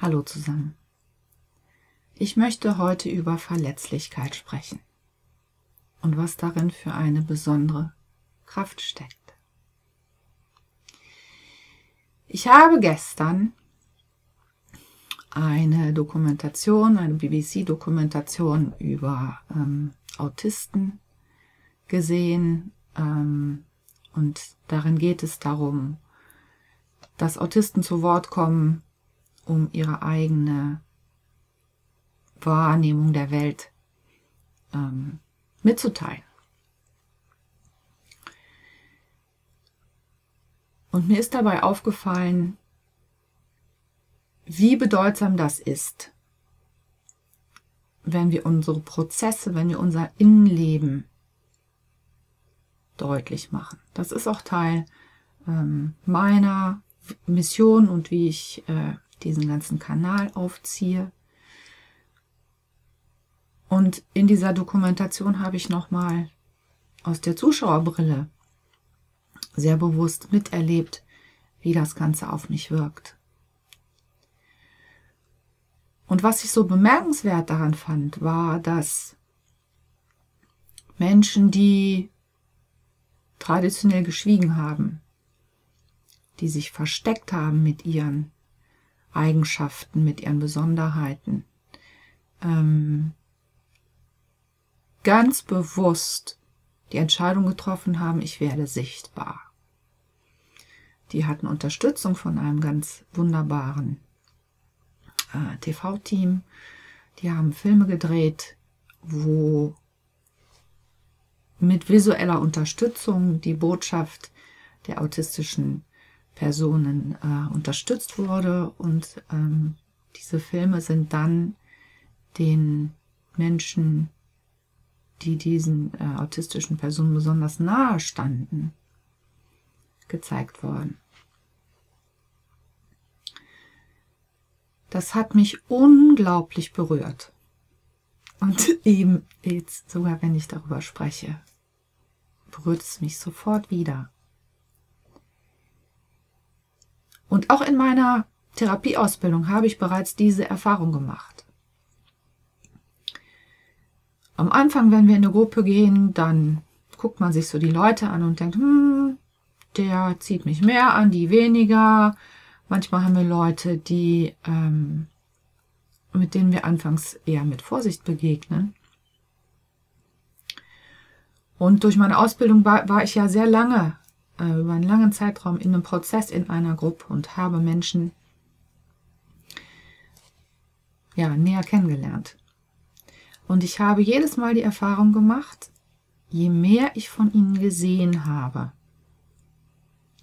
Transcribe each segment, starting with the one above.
Hallo zusammen. Ich möchte heute über Verletzlichkeit sprechen und was darin für eine besondere Kraft steckt. Ich habe gestern eine Dokumentation, eine BBC-Dokumentation über ähm, Autisten gesehen ähm, und darin geht es darum, dass Autisten zu Wort kommen, um ihre eigene Wahrnehmung der Welt ähm, mitzuteilen. Und mir ist dabei aufgefallen, wie bedeutsam das ist, wenn wir unsere Prozesse, wenn wir unser Innenleben deutlich machen. Das ist auch Teil ähm, meiner Mission und wie ich äh, diesen ganzen Kanal aufziehe. Und in dieser Dokumentation habe ich nochmal aus der Zuschauerbrille sehr bewusst miterlebt, wie das Ganze auf mich wirkt. Und was ich so bemerkenswert daran fand, war, dass Menschen, die traditionell geschwiegen haben, die sich versteckt haben mit ihren Eigenschaften, mit ihren Besonderheiten. Ähm, ganz bewusst die Entscheidung getroffen haben, ich werde sichtbar. Die hatten Unterstützung von einem ganz wunderbaren äh, TV-Team. Die haben Filme gedreht, wo mit visueller Unterstützung die Botschaft der autistischen Personen äh, unterstützt wurde. Und ähm, diese Filme sind dann den Menschen, die diesen äh, autistischen Personen besonders nahe standen, gezeigt worden. Das hat mich unglaublich berührt. Und eben jetzt, sogar wenn ich darüber spreche, berührt es mich sofort wieder. Und auch in meiner Therapieausbildung habe ich bereits diese Erfahrung gemacht. Am Anfang, wenn wir in eine Gruppe gehen, dann guckt man sich so die Leute an und denkt, hm, der zieht mich mehr an, die weniger. Manchmal haben wir Leute, die, ähm, mit denen wir anfangs eher mit Vorsicht begegnen. Und durch meine Ausbildung war, war ich ja sehr lange äh, über einen langen Zeitraum in einem Prozess in einer Gruppe und habe Menschen ja, näher kennengelernt. Und ich habe jedes Mal die Erfahrung gemacht, je mehr ich von ihnen gesehen habe,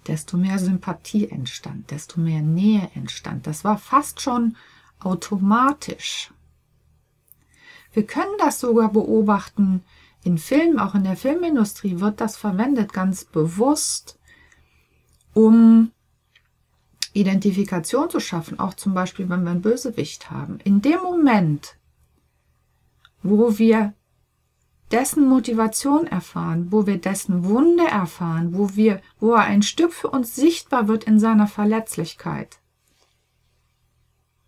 desto mehr Sympathie entstand, desto mehr Nähe entstand. Das war fast schon automatisch. Wir können das sogar beobachten, in Filmen, auch in der Filmindustrie, wird das verwendet ganz bewusst, um Identifikation zu schaffen, auch zum Beispiel, wenn wir einen Bösewicht haben. In dem Moment, wo wir dessen Motivation erfahren, wo wir dessen Wunde erfahren, wo wir, wo er ein Stück für uns sichtbar wird in seiner Verletzlichkeit,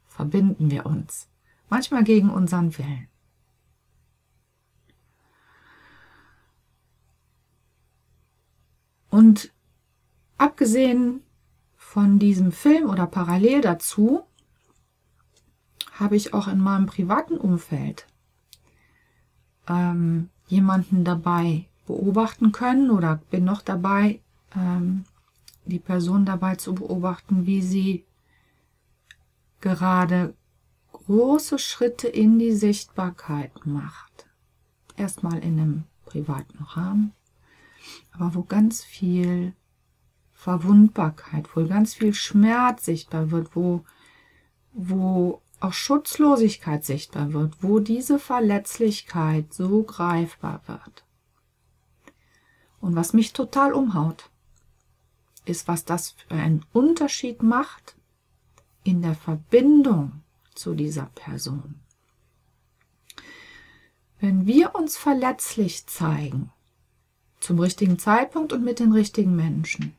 verbinden wir uns, manchmal gegen unseren Willen. Und abgesehen von diesem Film oder parallel dazu habe ich auch in meinem privaten Umfeld ähm, jemanden dabei beobachten können oder bin noch dabei, ähm, die Person dabei zu beobachten, wie sie gerade große Schritte in die Sichtbarkeit macht. Erstmal in einem privaten Rahmen aber wo ganz viel Verwundbarkeit, wo ganz viel Schmerz sichtbar wird, wo, wo auch Schutzlosigkeit sichtbar wird, wo diese Verletzlichkeit so greifbar wird. Und was mich total umhaut, ist, was das für einen Unterschied macht in der Verbindung zu dieser Person. Wenn wir uns verletzlich zeigen, zum richtigen Zeitpunkt und mit den richtigen Menschen,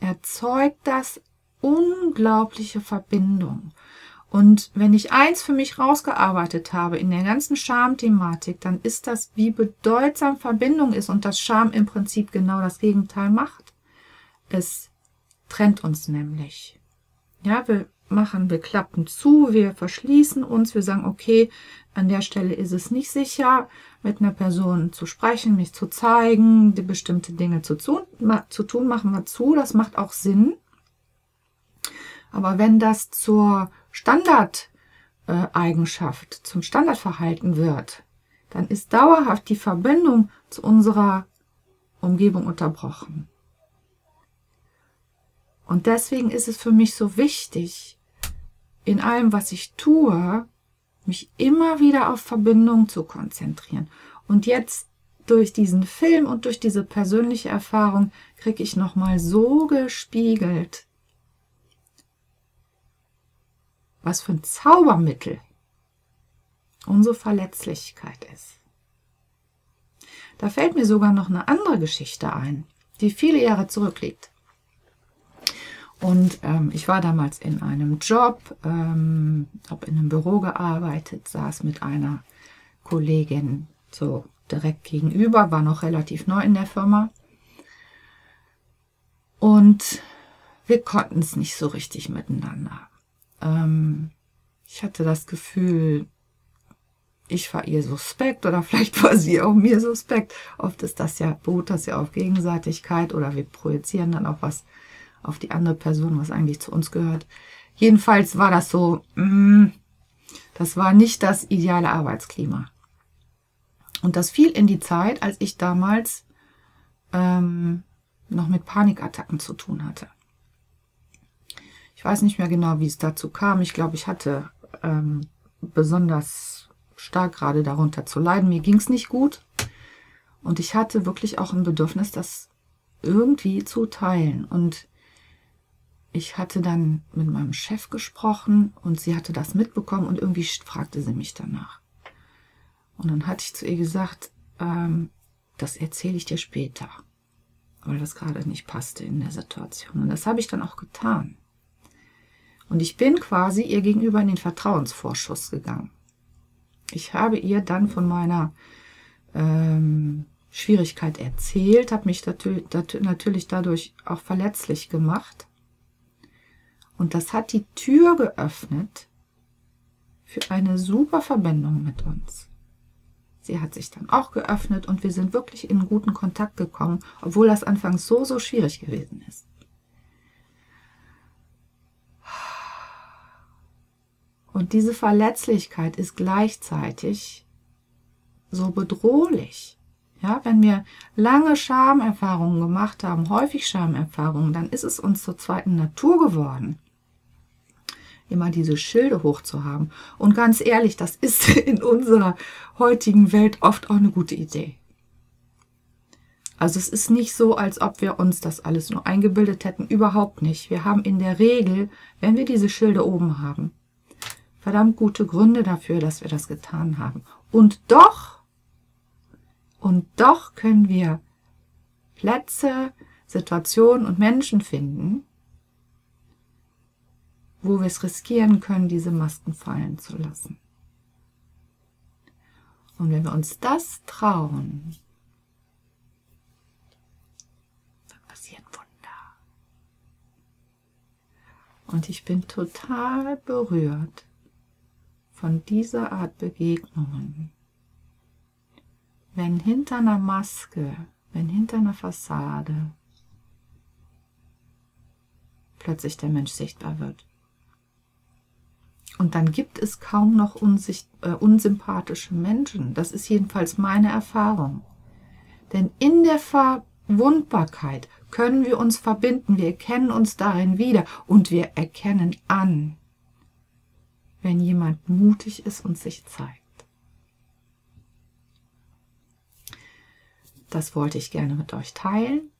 erzeugt das unglaubliche Verbindung. Und wenn ich eins für mich rausgearbeitet habe in der ganzen Schamthematik, dann ist das, wie bedeutsam Verbindung ist und dass Scham im Prinzip genau das Gegenteil macht. Es trennt uns nämlich. Ja, wir machen, wir klappen zu, wir verschließen uns, wir sagen, okay, an der Stelle ist es nicht sicher, mit einer Person zu sprechen, mich zu zeigen, die bestimmte Dinge zu, zu, zu tun, machen wir zu, das macht auch Sinn. Aber wenn das zur Standardeigenschaft, äh, zum Standardverhalten wird, dann ist dauerhaft die Verbindung zu unserer Umgebung unterbrochen. Und deswegen ist es für mich so wichtig, in allem, was ich tue, mich immer wieder auf Verbindung zu konzentrieren. Und jetzt durch diesen Film und durch diese persönliche Erfahrung kriege ich nochmal so gespiegelt, was für ein Zaubermittel unsere Verletzlichkeit ist. Da fällt mir sogar noch eine andere Geschichte ein, die viele Jahre zurückliegt. Und ähm, ich war damals in einem Job, ähm, habe in einem Büro gearbeitet, saß mit einer Kollegin so direkt gegenüber, war noch relativ neu in der Firma. Und wir konnten es nicht so richtig miteinander. Ähm, ich hatte das Gefühl, ich war ihr suspekt oder vielleicht war sie auch mir suspekt. Oft ist das ja, beruht das ja auf Gegenseitigkeit oder wir projizieren dann auch was auf die andere Person, was eigentlich zu uns gehört. Jedenfalls war das so, mm, das war nicht das ideale Arbeitsklima. Und das fiel in die Zeit, als ich damals ähm, noch mit Panikattacken zu tun hatte. Ich weiß nicht mehr genau, wie es dazu kam. Ich glaube, ich hatte ähm, besonders stark gerade darunter zu leiden. Mir ging es nicht gut. Und ich hatte wirklich auch ein Bedürfnis, das irgendwie zu teilen. Und ich hatte dann mit meinem Chef gesprochen und sie hatte das mitbekommen und irgendwie fragte sie mich danach. Und dann hatte ich zu ihr gesagt, ähm, das erzähle ich dir später, weil das gerade nicht passte in der Situation. Und das habe ich dann auch getan. Und ich bin quasi ihr gegenüber in den Vertrauensvorschuss gegangen. Ich habe ihr dann von meiner ähm, Schwierigkeit erzählt, habe mich natürlich dadurch auch verletzlich gemacht und das hat die Tür geöffnet für eine super Verbindung mit uns. Sie hat sich dann auch geöffnet und wir sind wirklich in guten Kontakt gekommen, obwohl das anfangs so, so schwierig gewesen ist. Und diese Verletzlichkeit ist gleichzeitig so bedrohlich. Ja, wenn wir lange Schamerfahrungen gemacht haben, häufig Schamerfahrungen, dann ist es uns zur zweiten Natur geworden, immer diese Schilde hochzuhaben. Und ganz ehrlich, das ist in unserer heutigen Welt oft auch eine gute Idee. Also es ist nicht so, als ob wir uns das alles nur eingebildet hätten. Überhaupt nicht. Wir haben in der Regel, wenn wir diese Schilde oben haben, verdammt gute Gründe dafür, dass wir das getan haben. Und doch und doch können wir Plätze, Situationen und Menschen finden, wo wir es riskieren können, diese Masken fallen zu lassen. Und wenn wir uns das trauen, dann passieren Wunder. Und ich bin total berührt von dieser Art Begegnungen wenn hinter einer Maske, wenn hinter einer Fassade plötzlich der Mensch sichtbar wird. Und dann gibt es kaum noch unsicht, äh, unsympathische Menschen. Das ist jedenfalls meine Erfahrung. Denn in der Verwundbarkeit können wir uns verbinden, wir erkennen uns darin wieder und wir erkennen an, wenn jemand mutig ist und sich zeigt. Das wollte ich gerne mit euch teilen.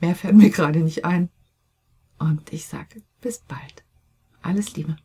Mehr fällt mir gerade nicht ein. Und ich sage bis bald. Alles Liebe.